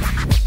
Bye.